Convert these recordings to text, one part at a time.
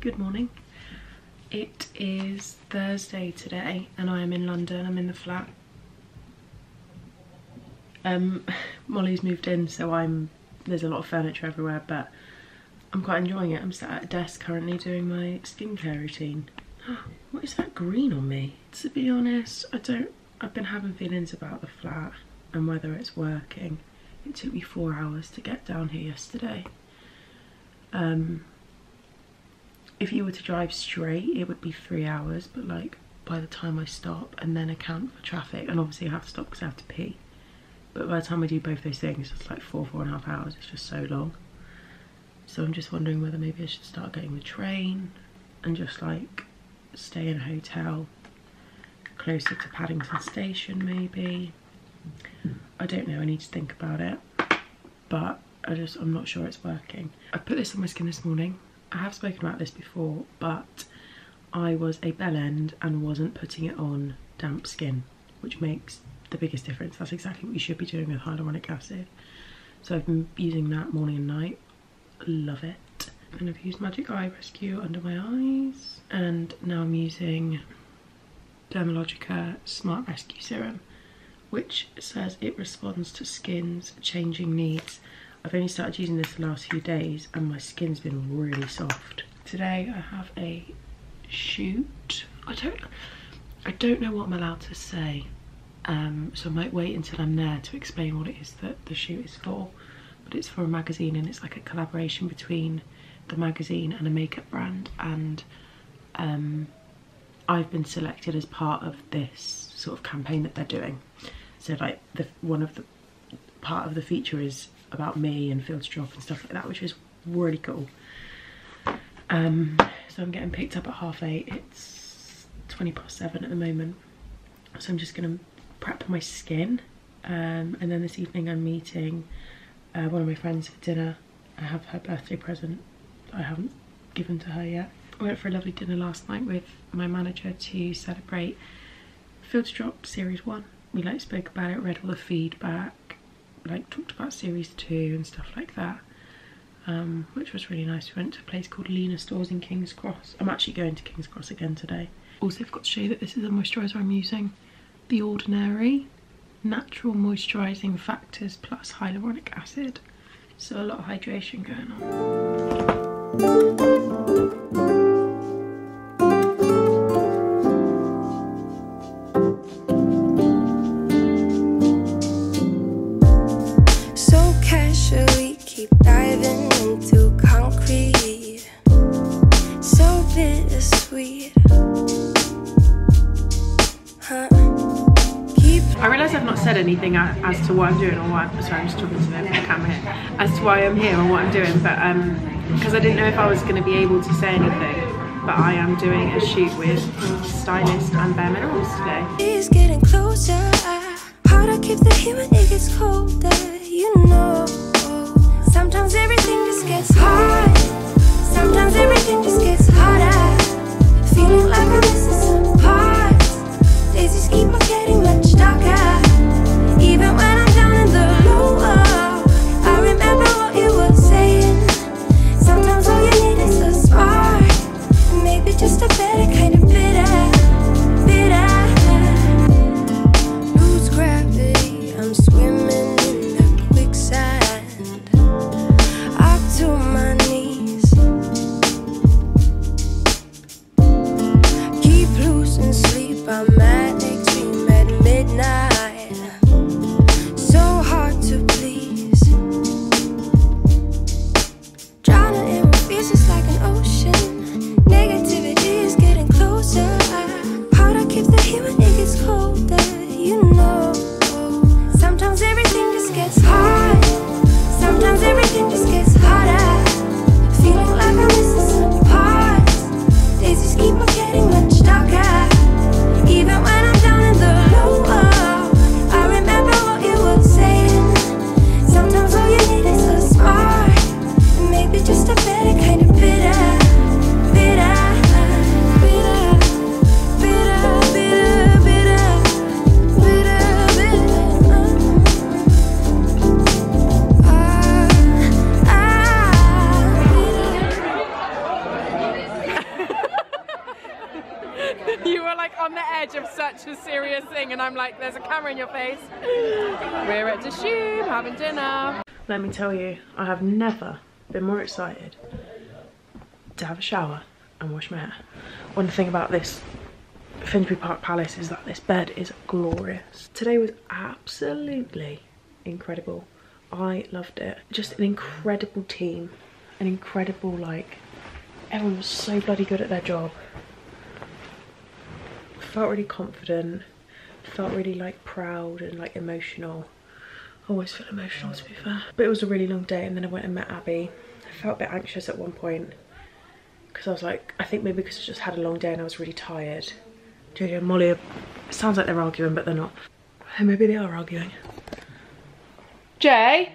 good morning. It is Thursday today and I am in London, I'm in the flat. Um, Molly's moved in so I'm, there's a lot of furniture everywhere but I'm quite enjoying it. I'm sat at a desk currently doing my skincare routine. what is that green on me? To be honest, I don't, I've been having feelings about the flat and whether it's working. It took me four hours to get down here yesterday. Um, if you were to drive straight it would be three hours but like by the time I stop and then account for traffic and obviously I have to stop because I have to pee but by the time I do both those things it's like four four and a half hours. It's just so long. So I'm just wondering whether maybe I should start getting the train and just like stay in a hotel closer to Paddington Station maybe. I don't know. I need to think about it but I just I'm not sure it's working. I put this on my skin this morning I have spoken about this before, but I was a bell end and wasn't putting it on damp skin, which makes the biggest difference. That's exactly what you should be doing with hyaluronic acid. So I've been using that morning and night. Love it. And I've used Magic Eye Rescue under my eyes. And now I'm using Dermalogica Smart Rescue Serum, which says it responds to skin's changing needs I've only started using this the last few days and my skin's been really soft. Today I have a shoot. I don't I don't know what I'm allowed to say. Um, so I might wait until I'm there to explain what it is that the shoot is for. But it's for a magazine and it's like a collaboration between the magazine and a makeup brand and um, I've been selected as part of this sort of campaign that they're doing. So like the one of the part of the feature is about me and Filter Drop and stuff like that, which is really cool. Um, so I'm getting picked up at half eight. It's 20 past seven at the moment. So I'm just gonna prep my skin. Um, and then this evening I'm meeting uh, one of my friends for dinner. I have her birthday present I haven't given to her yet. I went for a lovely dinner last night with my manager to celebrate Filter Drop Series 1. We like spoke about it, read all the feedback, like talked about series two and stuff like that um, which was really nice. We went to a place called Lina Stores in King's Cross. I'm actually going to King's Cross again today. Also I forgot to show you that this is a moisturiser I'm using. The Ordinary Natural Moisturising Factors plus Hyaluronic Acid. So a lot of hydration going on. Anything as to what I'm doing or why. I'm, sorry I'm just talking to the camera here, as to why I'm here or what I'm doing but um because I didn't know if I was going to be able to say anything but I am doing a shoot with Stylist and Bare Minerals today. It's getting closer, hard to keep the heat when it gets colder, you know Sometimes everything just gets hard, sometimes everything just gets harder. Feeling like I'm face. We're at Dishoom having dinner. Let me tell you, I have never been more excited to have a shower and wash my hair. One thing about this Finsbury Park Palace is that this bed is glorious. Today was absolutely incredible. I loved it. Just an incredible team, an incredible like, everyone was so bloody good at their job. Felt really confident, felt really like proud and like emotional. I always feel emotional to be fair. But it was a really long day and then I went and met Abby. I felt a bit anxious at one point because I was like, I think maybe because I just had a long day and I was really tired. Jojo and Molly, are, it sounds like they're arguing, but they're not. Maybe they are arguing. Jay?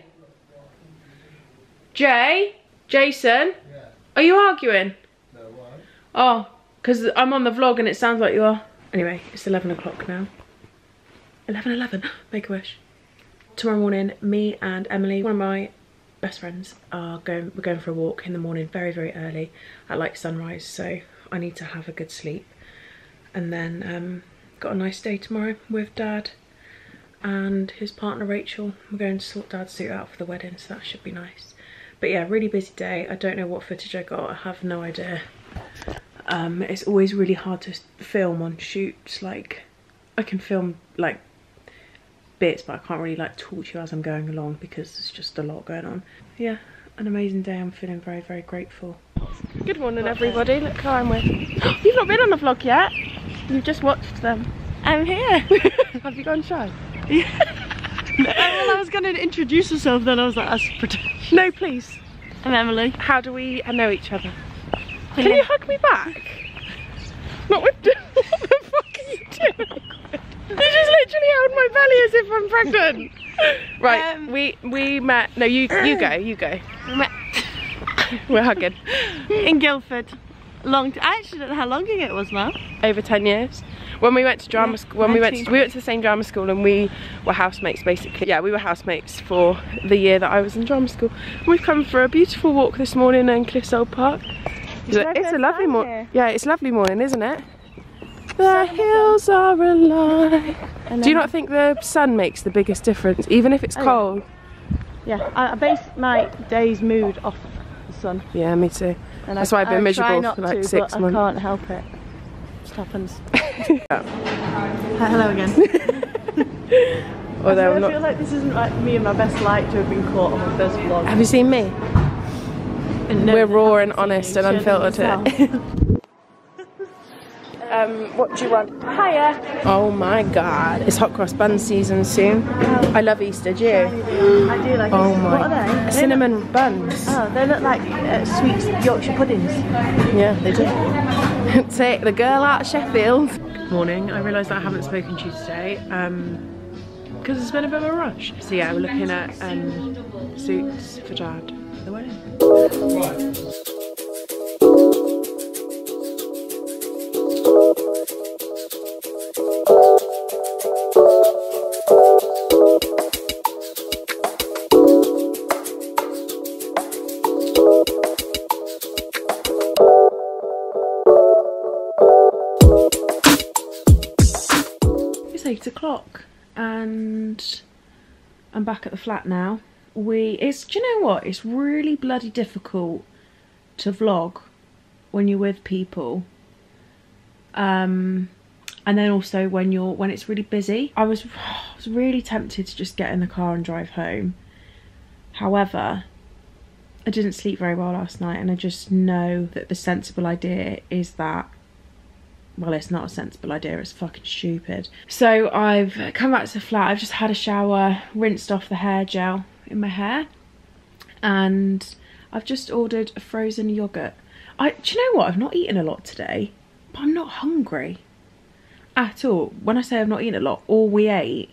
Jay? Jason? Yeah. Are you arguing? No, why? Oh, because I'm on the vlog and it sounds like you are. Anyway, it's 11 o'clock now. 11, 11, make a wish. Tomorrow morning, me and Emily, one of my best friends, are going, we're going for a walk in the morning very, very early at like sunrise. So I need to have a good sleep. And then um, got a nice day tomorrow with dad and his partner Rachel. We're going to sort dad's suit out for the wedding, so that should be nice. But yeah, really busy day. I don't know what footage I got, I have no idea. Um, it's always really hard to film on shoots, like I can film like bits but I can't really like talk to you as I'm going along because there's just a lot going on. Yeah, an amazing day, I'm feeling very very grateful. Good morning everybody, look who I'm with. You've not been on the vlog yet. You've just watched them. I'm here. Have you gone shy? Yeah. well, I was going to introduce myself, then I was like, that's pretend. No, please. I'm Emily. How do we know each other? Can you hug me back? Not with what the fuck are you doing? You just literally held my belly as if I'm pregnant. Right, Um, we we met. No, you you go, you go. We met We're hugging. in Guildford. Long. T- I actually don't know how long ago it was now. Over ten years. When we went to drama Yeah, school, when we went to, we went to the same drama school and we were housemates basically. Yeah, we were housemates for the year that I was in drama school. We've come for a beautiful walk this morning in Clissold Park. It's, a, it's a lovely morning. Yeah, it's a lovely morning, isn't it? The hills are alive. And Do you not think the sun makes the biggest difference, even if it's Oh, cold? Yeah, I, I base my day's mood off the sun. Yeah, me too. And That's I, why I've been I miserable try not for like to, six but months. I can't help it. It just happens. Hi, hello again. Although I I'm feel like this isn't like me in my best light to have been caught on my first vlog. Have you seen me? And no, We're raw and honest and unfiltered. yourself. Um, what do you want? Hiya. Oh my god, it's hot cross bun season soon. I love Easter, do you? I do like Oh it. my. What are they? Cinnamon buns. Oh, they look like uh, sweet Yorkshire puddings. Yeah, they do. Take the girl out of Sheffield. morning. I realised that I haven't spoken to you today Um, because it's been a bit of a rush. So yeah, we're looking at um, suits for Dad for the wedding. Eight o'clock and I'm back at the flat now. We it's do you know what? It's really bloody difficult to vlog when you're with people. Um and then also when you're when it's really busy. I was I was really tempted to just get in the car and drive home. However, I didn't sleep very well last night and I just know that the sensible idea is that well, it's not a sensible idea, it's fucking stupid. So I've come back to the flat, I've just had a shower, rinsed off the hair gel in my hair, and I've just ordered a frozen yogurt. I, do you know what? I've not eaten a lot today, but I'm not hungry at all. When I say I've not eaten a lot, all we ate,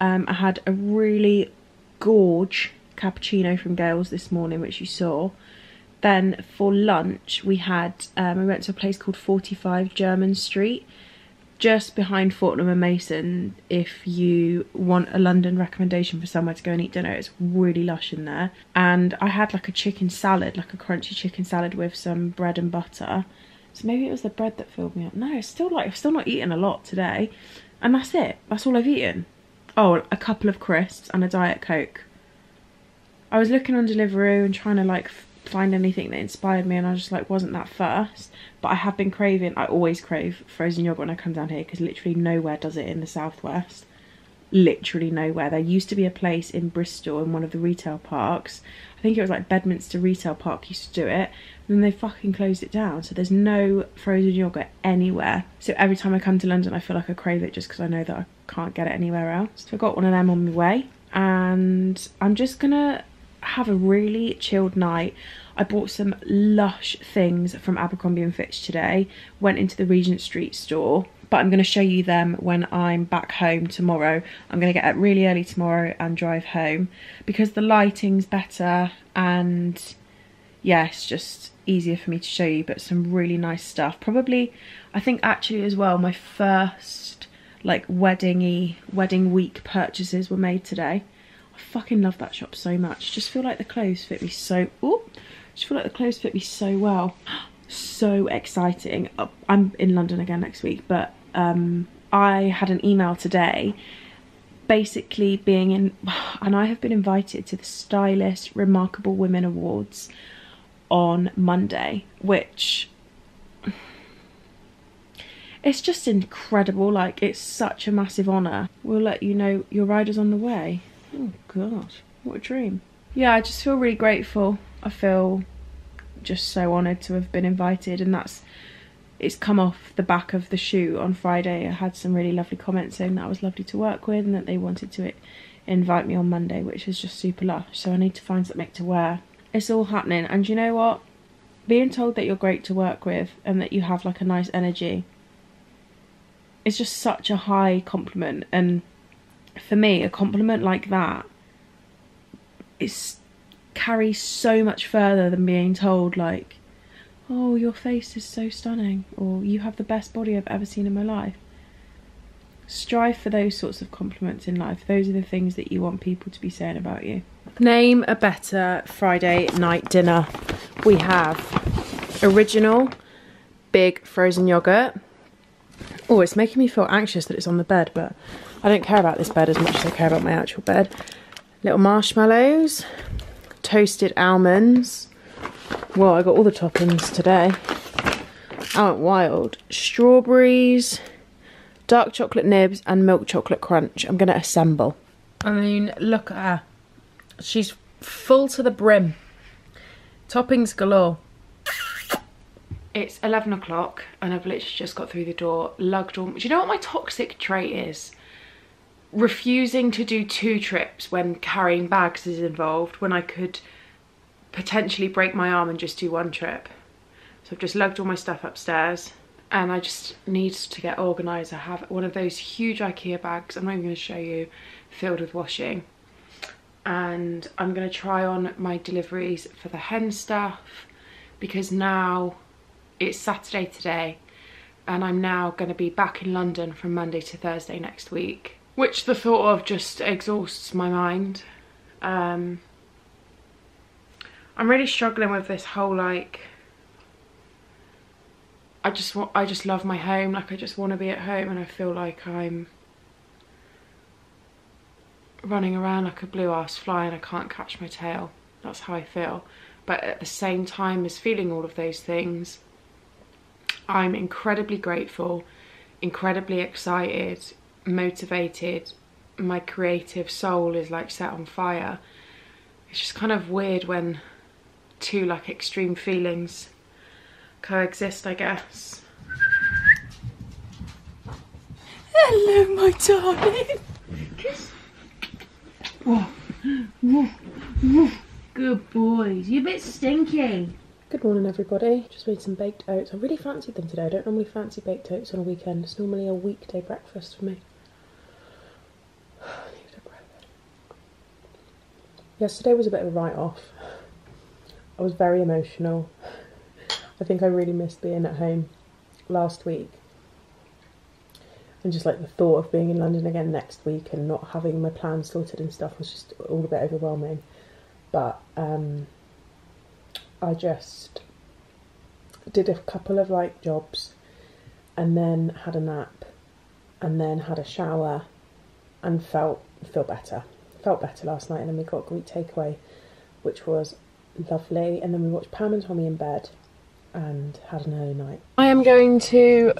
um, I had a really gorge cappuccino from Gail's this morning, which you saw. Then for lunch, we had um, we went to a place called 45 Jermyn Street, just behind Fortnum and Mason. If you want a London recommendation for somewhere to go and eat dinner, it's really lush in there. And I had like a chicken salad, like a crunchy chicken salad with some bread and butter. So maybe it was the bread that filled me up. No, it's still like I've still not eaten a lot today. And that's it. That's all I've eaten. Oh, a couple of crisps and a Diet Coke. I was looking on Deliveroo and trying to like find anything that inspired me and I just like wasn't that first. But I have been craving, I always crave frozen yogurt when I come down here because literally nowhere does it in the southwest. Literally nowhere. There used to be a place in Bristol in one of the retail parks. I think it was like Bedminster Retail Park used to do it. And then they fucking closed it down. So there's no frozen yogurt anywhere. So every time I come to London, I feel like I crave it just because I know that I can't get it anywhere else. So I got one of them on my way. And I'm just gonna have a really chilled night. I bought some lush things from Abercrombie Fitch today. Went into the Regent Street store, but I'm going to show you them when I'm back home tomorrow. I'm going to get up really early tomorrow and drive home because the lighting's better and yeah, it's just easier for me to show you, but some really nice stuff. Probably, I think actually as well, my first like weddingy, wedding week purchases were made today. I fucking love that shop so much. Just feel like the clothes fit me so, ooh, just feel like the clothes fit me so well. So exciting. Uh, I'm in London again next week, but um, I had an email today basically being in, and I have been invited to the Stylist Remarkable Women Awards on Monday, which it's just incredible. Like, it's such a massive honour. We'll let you know your rider's on the way. Oh, God, what a dream. Yeah, I just feel really grateful. I feel just so honoured to have been invited, and that's it's come off the back of the shoot on Friday. I had some really lovely comments saying that I was lovely to work with and that they wanted to invite me on Monday, which is just super lush. So I need to find something to wear. It's all happening, and you know what? Being told that you're great to work with and that you have like a nice energy it's just such a high compliment and for me a compliment like that is carries so much further than being told like oh your face is so stunning or you have the best body I've ever seen in my life. Strive for those sorts of compliments in life. Those are the things that you want people to be saying about you. Name a better Friday night dinner. We have original big frozen yogurt. Oh, it's making me feel anxious that it's on the bed, but I don't care about this bed as much as I care about my actual bed. Little marshmallows, toasted almonds. Well, I got all the toppings today. I went wild. Strawberries, dark chocolate nibs, and milk chocolate crunch. I'm going to assemble. I mean, look at her. She's full to the brim. Toppings galore. It's 11 o'clock and I've literally just got through the door, lugged all... Do you know what my toxic trait is? Refusing to do two trips when carrying bags is involved, when I could potentially break my arm and just do one trip. So I've just lugged all my stuff upstairs and I just need to get organised. I have one of those huge Ikea bags, I'm not even going to show you, filled with washing. And I'm going to try on my deliveries for the hen stuff because now it's Saturday today and I'm now going to be back in London from Monday to Thursday next week, which the thought of just exhausts my mind. Um, I'm really struggling with this whole like, I just want, I just love my home, like I just want to be at home and I feel like I'm running around like a blue ass fly and I can't catch my tail. That's how I feel. But at the same time as feeling all of those things, I'm incredibly grateful, incredibly excited, motivated. My creative soul is like set on fire. It's just kind of weird when two like extreme feelings coexist, I guess. Hello, my darling. Good boys. You're a bit stinky. Good morning everybody. Just made some baked oats. I really fancied them today. I don't normally fancy baked oats on a weekend. It's normally a weekday breakfast for me. Yesterday was a bit of a write-off. I was very emotional. I think I really missed being at home last week. And just like the thought of being in London again next week and not having my plans sorted and stuff was just all a bit overwhelming. But um I just did a couple of like jobs, and then had a nap, and then had a shower, and felt feel better. Felt better last night, and then we got Greek takeaway, which was lovely. And then we watched Pam and Tommy in bed, and had an early night. I am going to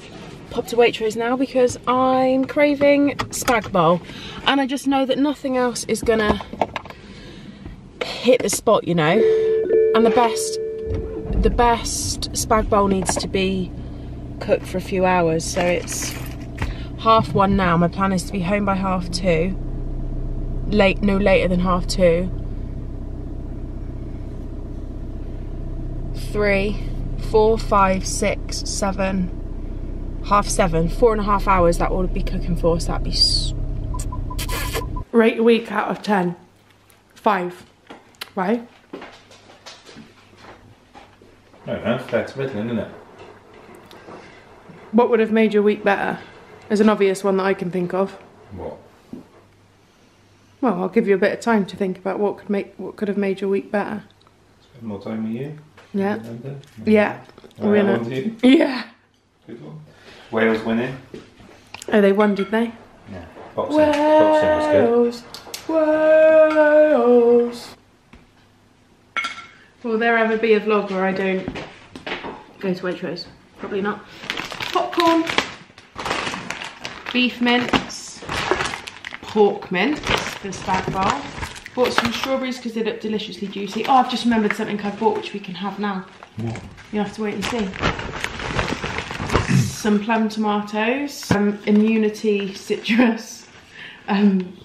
pop to Waitrose now because I'm craving spag bowl, and I just know that nothing else is gonna hit the spot, you know. And the best, the best spag bowl needs to be cooked for a few hours. So it's half one now. My plan is to be home by half two. Late, no later than half two. Three, four, five, six, seven, half seven. Four and a half hours that will be cooking for. So that'd be. s- Rate a week out of 10. Five. Right? No, that's fair to Midland, isn't it? What would have made your week better? There's an obvious one that I can think of. What? Well, I'll give you a bit of time to think about what could make what could have made your week better. Spend more time with you? Yeah. Remember? Yeah. Well, We're in one's you. yeah. Good one. Wales winning? Oh, they won, did they? Yeah. Boxing. Boxing. Wales. Wales. Will there ever be a vlog where I don't go to Waitrose? Probably not. Popcorn. Beef mince. Pork mince for bag bowl. Bought some strawberries because they look deliciously juicy. Oh, I've just remembered something I bought which we can have now. What? You have to wait and see. Some plum tomatoes, um, immunity citrus, um,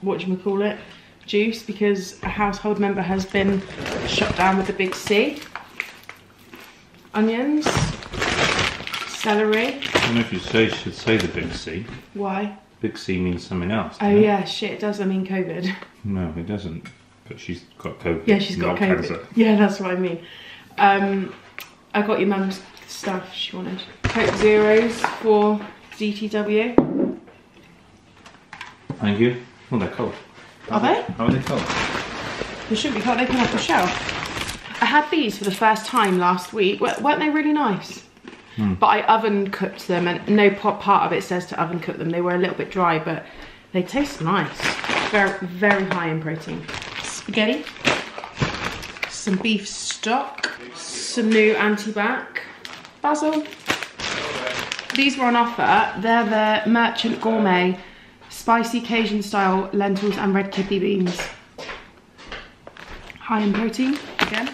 what do you call it? Juice because a household member has been shut down with a big C. Onions, celery. I don't know if you say, should say the big C. Why? Big C means something else. Oh it? yeah, shit. It does. I mean COVID. No, it doesn't. But she's got COVID. Yeah, she's got COVID. cancer. Yeah, that's what I mean. Um, I got your mum's stuff she wanted. Coke Zeros for DTW. Thank you. Well, they're cold. Are they? How are they cold? They shouldn't be cut. They come off the shelf. I had these for the first time last week. W- weren't they really nice? Hmm. But I oven cooked them, and no part of it says to oven cook them. They were a little bit dry, but they taste nice. Very, very high in protein. Spaghetti, some beef stock, some new anti-bac, basil. These were on offer. They're the Merchant Gourmet spicy Cajun style lentils and red kidney beans high in protein again.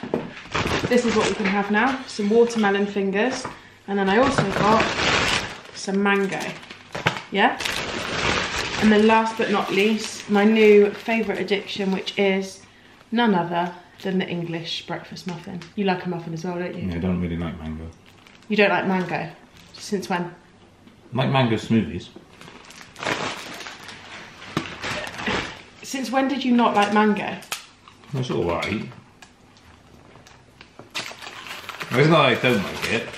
This is what we can have now, some watermelon fingers, and then I also got some mango, yeah? And then last but not least, my new favourite addiction, which is none other than the English breakfast muffin. You like a muffin as well, don't you? Yeah, I don't really like mango. You don't like mango? Since when? Like mango smoothies. Since when did you not like mango? It's alright. It's not like I don't like it.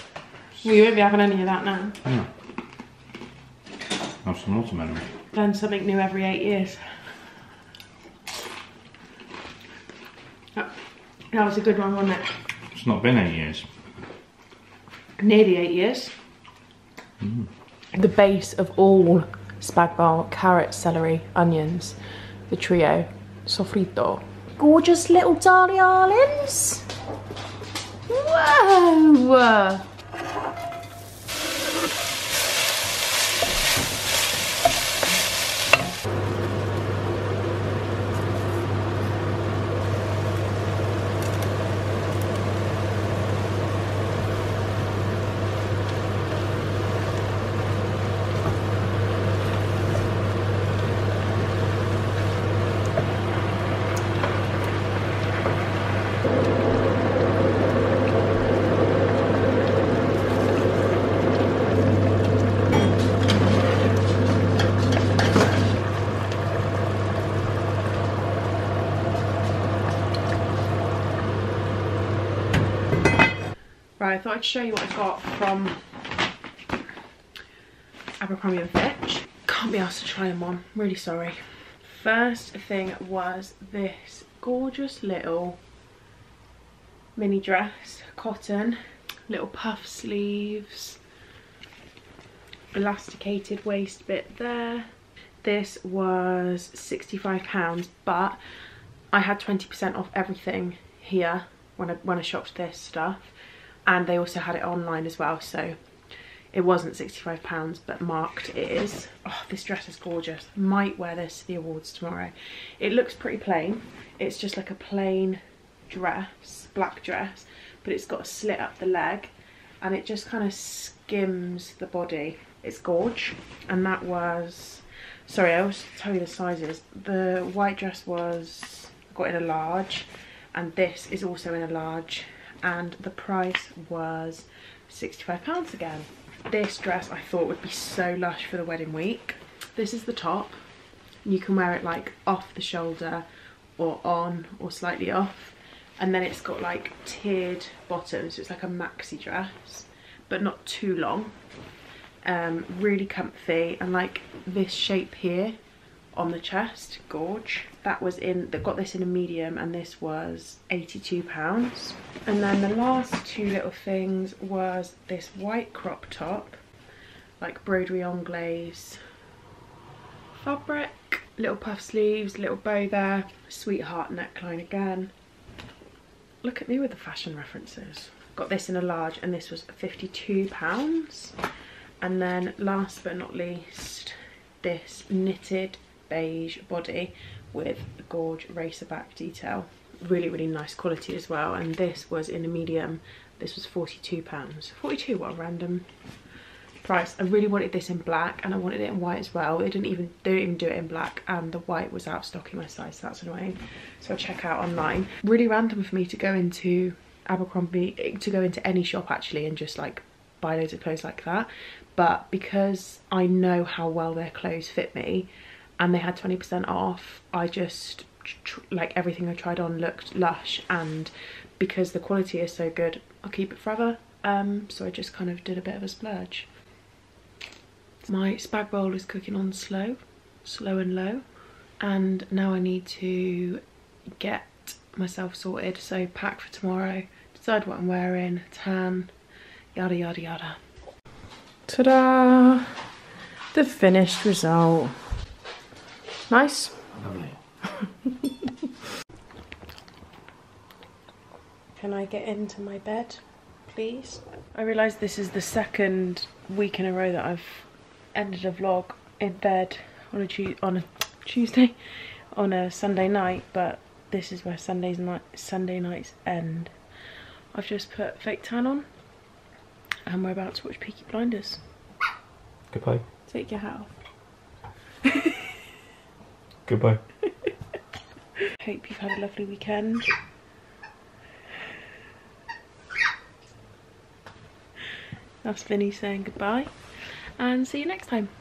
Well, you won't be having any of that now. Yeah. Have some watermelon. Learn something new every eight years. That, that was a good one, wasn't it? It's not been eight years. Nearly eight years. Hmm. The base of all spag bowl, carrot, celery, onions, the trio, sofrito. Gorgeous little darlings. Whoa! Right, I thought I'd show you what I got from Abercrombie and Fitch. Can't be asked to try them on, really sorry. First thing was this gorgeous little mini dress, cotton, little puff sleeves, elasticated waist bit there. This was £65 but I had 20% off everything here when I, when I shopped this stuff and they also had it online as well so it wasn't £65 but marked it is. Oh this dress is gorgeous. Might wear this to the awards tomorrow. It looks pretty plain. It's just like a plain dress, black dress but it's got a slit up the leg and it just kind of skims the body. It's gorge and that was, sorry I will tell you the sizes. The white dress was, got in a large and this is also in a large and the price was £65 again. This dress I thought would be so lush for the wedding week. This is the top. You can wear it like off the shoulder or on or slightly off and then it's got like tiered bottoms so it's like a maxi dress but not too long um really comfy and like this shape here on the chest gorge. That was in that got this in a medium and this was 82 pounds. And then the last two little things was this white crop top like broderie anglaise fabric little puff sleeves little bow there sweetheart neckline again. Look at me with the fashion references. Got this in a large and this was 52 pounds. And then last but not least this knitted beige body with a gorge racer back detail. Really really nice quality as well and this was in a medium. This was 42 pounds. 42 what a random price. I really wanted this in black and i wanted it in white as well. They didn't even they didn't even do it in black and the white was out of stock in my size so that's annoying. So i'll check out online. Really random for me to go into abercrombie to go into any shop actually and just like buy loads of clothes like that. But because i know how well their clothes fit me and they had 20% off i just like everything i tried on looked lush and because the quality is so good i'll keep it forever um so i just kind of did a bit of a splurge my spag bowl is cooking on slow, slow and low. And now I need to get myself sorted. So pack for tomorrow, decide what I'm wearing, tan, yada yada yada. Ta-da! The finished result. Nice. Lovely. Can I get into my bed, please? I realise this is the second week in a row that I've ended a vlog in bed on a, on a Tuesday, on a Sunday night, but this is where Sundays night Sunday nights end. I've just put fake tan on, and we're about to watch Peaky Blinders. Goodbye. Take your hat off. Goodbye. Hope you've had a lovely weekend. That's Vinny saying goodbye and see you next time.